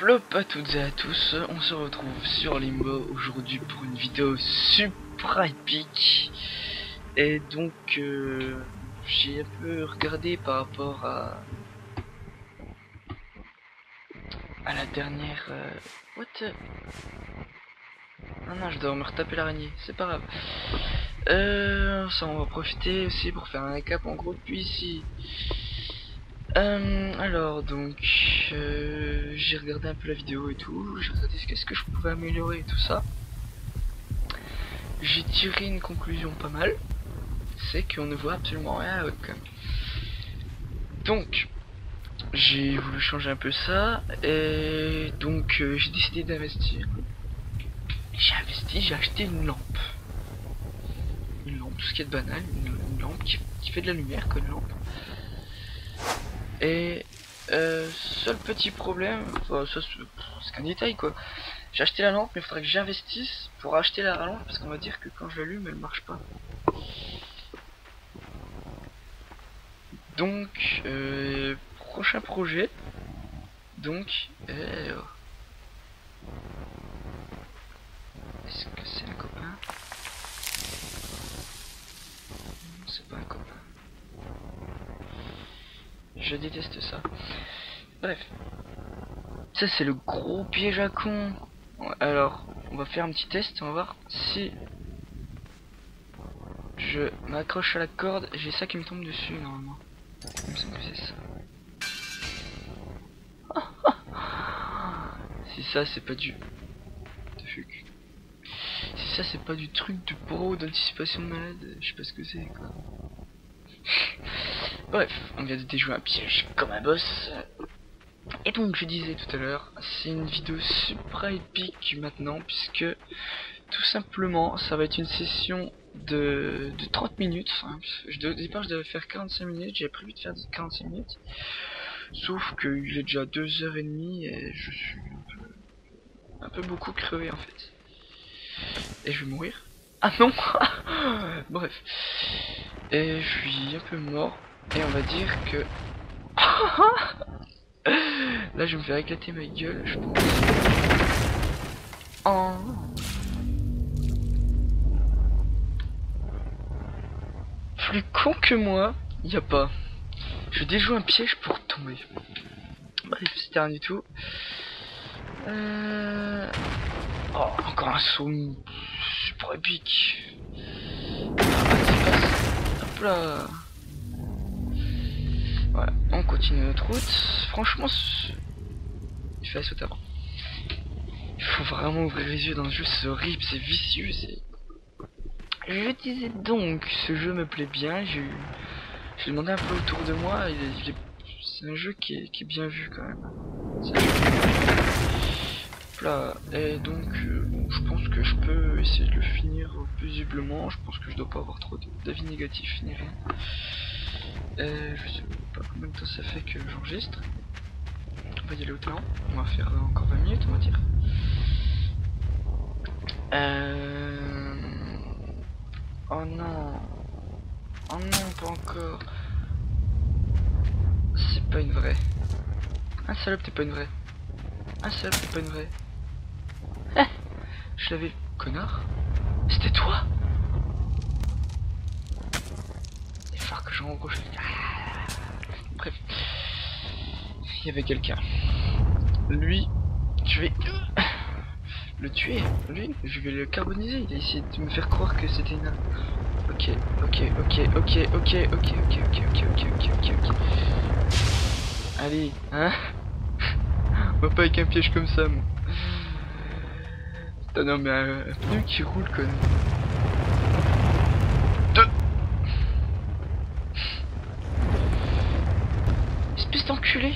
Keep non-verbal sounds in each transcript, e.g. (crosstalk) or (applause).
Hop à toutes et à tous, on se retrouve sur Limbo aujourd'hui pour une vidéo super épique. Et donc euh, j'ai un peu regardé par rapport à la dernière euh, what Non non je dois me retaper l'araignée, c'est pas grave. Euh, ça on va profiter aussi pour faire un cap en gros depuis ici euh, alors donc euh, j'ai regardé un peu la vidéo et tout, j'ai regardé qu'est-ce que je pouvais améliorer et tout ça? J'ai tiré une conclusion pas mal, c'est qu'on ne voit absolument rien avec. Donc j'ai voulu changer un peu ça et donc euh, j'ai décidé d'investir. J'ai investi, j'ai acheté une lampe. Une lampe, tout ce qui est de banal, une, lampe qui, qui, fait de la lumière comme lampe. Et euh, seul petit problème, enfin, c'est qu'un détail quoi. J'ai acheté la lampe, mais il faudrait que j'investisse pour acheter la lampe parce qu'on va dire que quand je l'allume, elle marche pas. Donc, euh, prochain projet. Donc, euh, est-ce que c'est un copain? C'est pas un copain. Je déteste ça. Bref. Ça, c'est le gros piège à con. Alors, on va faire un petit test. On va voir si je m'accroche à la corde. J'ai ça qui me tombe dessus, normalement. Il me que c'est ça. (laughs) si ça, c'est pas du... Si ça, c'est pas du truc de pro d'anticipation de malade, je sais pas ce que c'est, quoi. Bref, on vient de déjouer un piège comme un boss. Et donc je disais tout à l'heure, c'est une vidéo super épique maintenant puisque tout simplement ça va être une session de, de 30 minutes. je, au départ je devais faire 45 minutes, j'avais prévu de faire 45 minutes. Sauf qu'il est déjà 2h30 et je suis un peu, un peu beaucoup crevé en fait. Et je vais mourir. Ah non (laughs) Bref. Et je suis un peu mort et on va dire que... (laughs) Là, je me fais éclater ma gueule, je pense. Plus con que moi, y a pas. Je déjoue un piège pour tomber. Bref, c'était rien du tout. Euh... Oh, encore un saut super épique. Hop là on continue notre route. Franchement, il fait sauter avant. Il faut vraiment ouvrir les yeux dans ce jeu, c'est horrible, c'est vicieux. Je disais donc, ce jeu me plaît bien, j'ai demandé un peu autour de moi, c'est un jeu qui est, bien vu quand même. Là, et donc, euh, je pense que je peux essayer de le finir paisiblement, je pense que je dois pas avoir trop d'avis négatifs ni rien. Euh, je sais pas combien de temps ça fait que j'enregistre. On va y aller au talent. On va faire encore 20 minutes, on va dire. Euh... Oh non. Oh non, pas encore. C'est pas une vraie. Un salope, t'es pas une vraie. Un salope, t'es pas une vraie. Je l'avais... Connard C'était toi? Bref. Il y avait quelqu'un. Lui, je vais le tuer. Lui, je vais le carboniser. Il a essayé de me faire croire que c'était une... Ok, ok, ok, ok, ok, ok, ok, ok, ok, ok, ok, ok, ok. Allez, hein On va pas avec un piège comme ça, moi. Putain, non, mais un, pneu qui roule, con. enculé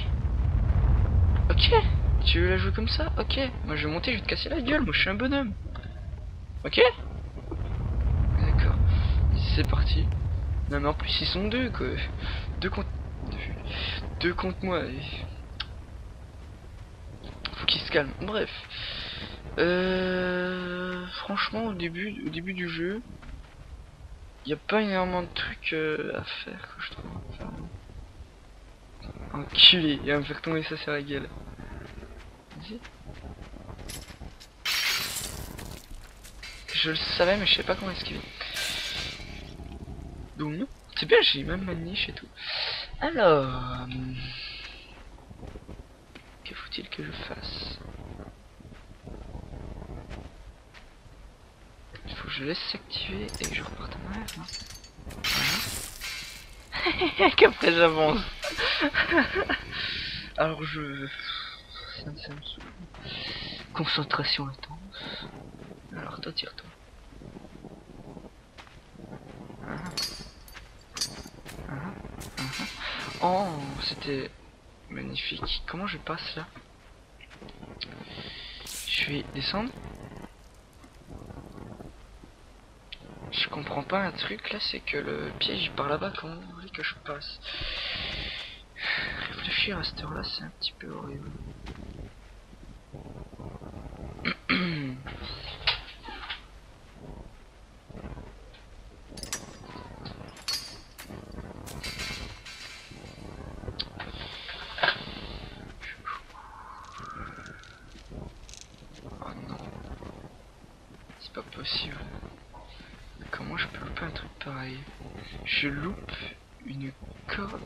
Ok, tu veux la jouer comme ça Ok, moi je vais monter, je vais te casser la gueule, moi je suis un bonhomme. Ok D'accord, c'est parti. Non mais en plus ils sont deux quoi. Deux contre... Deux, contre moi. Faut qu'ils se calment. Bref. Euh... Franchement au début, au début du jeu, il n'y a pas énormément de trucs euh, à faire que je trouve. Enculé, il va me faire tomber ça sur la gueule. Je le savais, mais je sais pas comment esquiver. Boum. C'est bien, j'ai même ma niche et tout. Alors... hum, Que faut-il que je fasse? Il faut que je laisse s'activer et que je reparte en arrière, non Voilà. (laughs) Qu'après j'avance. (laughs) Alors je... Concentration intense. Alors toi tire-toi. Ah, ah, ah. Oh, c'était magnifique. Comment je passe là? Je vais descendre. Je comprends pas un truc là, c'est que le piège par là-bas, comment vous voulez que je passe? Réfléchir à cette heure-là, c'est un petit peu horrible. Oh non, c'est pas possible. Comment je peux faire un truc pareil? Je loupe une corde.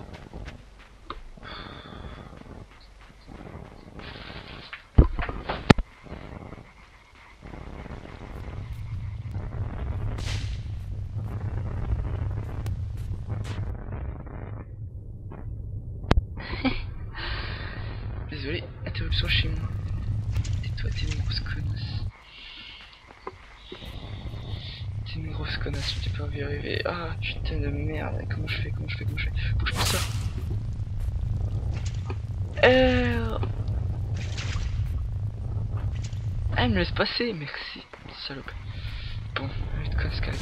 Chez moi. Et toi, t'es une grosse connasse. T'es une grosse connasse, je t'ai pas vu arriver. Ah, putain de merde. Comment je fais Comment je fais Comment je fais? Bouge pas ça. Euh... Ah, elle me laisse passer, merci. Salope. Bon, vite, casse, casse,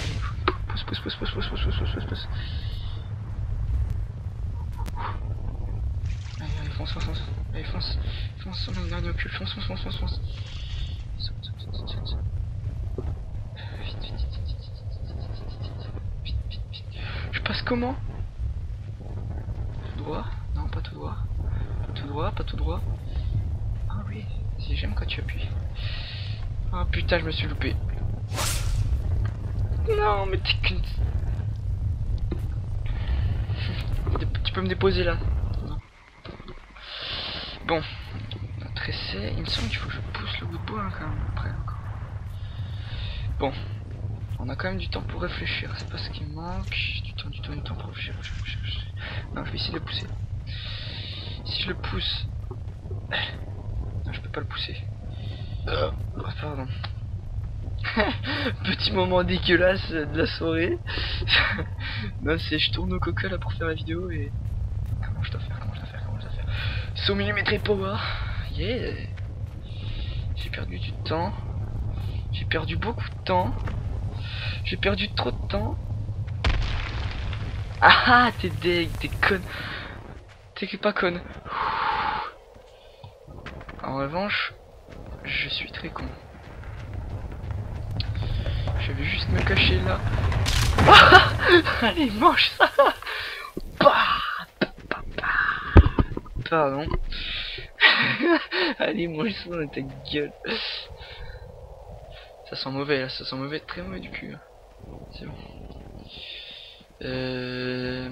pousse, pousse, pousse, pousse, pousse, pousse, pousse, pousse, pousse. fonce, fonce, fonce. Allez, fonce. Fonce, on a une dernière. Fonce, fonce, fonce, fonce, fonce. Vite, vite, vite, vite, vite, vite. Je passe comment? Tout droit? Non, pas tout droit. Pas tout droit, pas tout droit. Ah oui, si j'aime quand tu appuies. Ah putain, je me suis loupé. Non, mais t'es qu'une... (laughs) tu peux me déposer là Bon, notre essai, il me semble qu'il faut que je pousse le bout de bois hein, quand même après encore. Bon, on a quand même du temps pour réfléchir, c'est pas ce qui me manque. Du temps, du temps, du temps pour réfléchir. Non, je vais essayer de le pousser. Si je le pousse... Non, je peux pas le pousser. Euh, pardon. (laughs) Petit moment dégueulasse de la soirée. (laughs) non, c'est je tourne au coca là pour faire la vidéo et... Comment je dois faire Comment je dois faire Comment je dois millimétré power Yeah J'ai perdu du temps. J'ai perdu beaucoup de temps. J'ai perdu trop de temps. Ah ah, t'es deg, t'es conne. T'es pas conne. En revanche, je suis très con. Je vais juste me cacher là. (laughs) Allez, mange ça Pardon. (laughs) Allez, mange ça dans ta gueule. Ça sent mauvais là, ça sent mauvais, très mauvais du cul. C'est bon. Euh...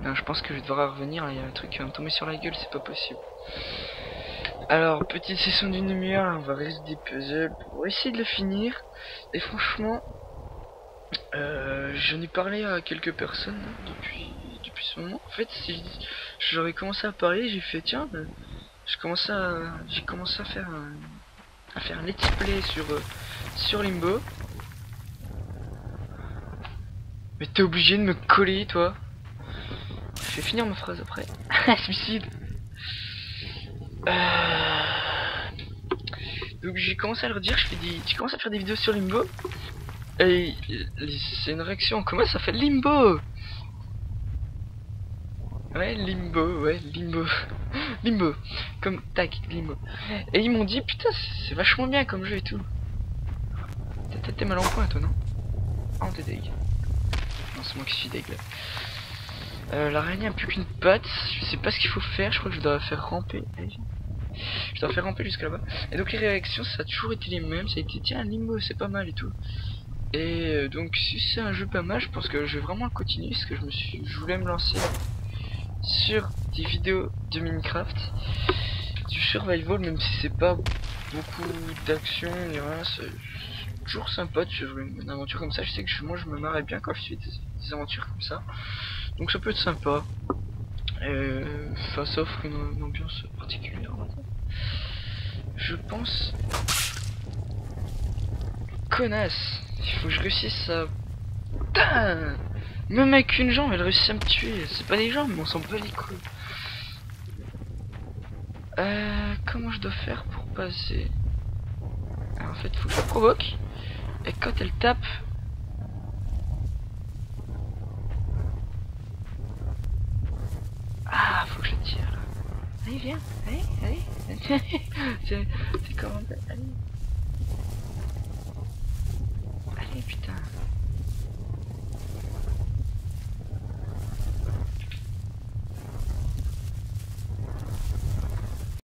Non, je pense que je devrais revenir, il y a un truc qui va me tomber sur la gueule, c'est pas possible. Alors, petite session d'une demi-heure, on va résoudre des puzzles pour essayer de le finir. Et franchement, euh, j'en ai parlé à quelques personnes depuis, depuis ce moment. En fait, si j'aurais commencé à parler, j'ai fait tiens, euh, je commence à, j'ai commencé à faire un, à faire un let's play sur euh, sur Limbo. Mais t'es obligé de me coller, toi. Je vais finir ma phrase après. (laughs) Suicide. Euh... Donc j'ai commencé à leur dire, je fais des... tu commences à faire des vidéos sur Limbo Et c'est une réaction, comment ça fait Limbo Ouais, Limbo, ouais, Limbo. (laughs) limbo. Comme tac, Limbo. Et ils m'ont dit, putain, c'est vachement bien comme jeu et tout. T'es mal en point, toi, non? Ah, oh, t'es deg. Non, c'est moi qui suis deg là. Euh, L'araignée a plus qu'une patte. Je sais pas ce qu'il faut faire. Je crois que je dois faire ramper. Je dois faire ramper jusqu'à là-bas. Et donc les réactions, ça a toujours été les mêmes. Ça a été tiens, Limo, c'est pas mal et tout. Et euh, donc si c'est un jeu pas mal, je pense que je vais vraiment le continuer parce que je me suis, je voulais me lancer sur des vidéos de Minecraft, du survival, même si c'est pas beaucoup d'action ni rien, c'est toujours sympa de suivre une aventure comme ça. Je sais que je- moi je me marrais bien quand je fais des, aventures comme ça, donc ça peut être sympa. Euh, ça une, ambiance particulière. Je pense. Connasse Il faut que je réussisse à. Même avec une jambe, elle réussit à me tuer. C'est pas des jambes, mais on s'en bat les couilles. Euh, comment je dois faire pour passer? Alors, En fait, faut que je provoque. Et quand elle tape... Ah, faut que je tire. Allez, viens. Allez, allez. (laughs) C'est comment... Allez. Allez, putain.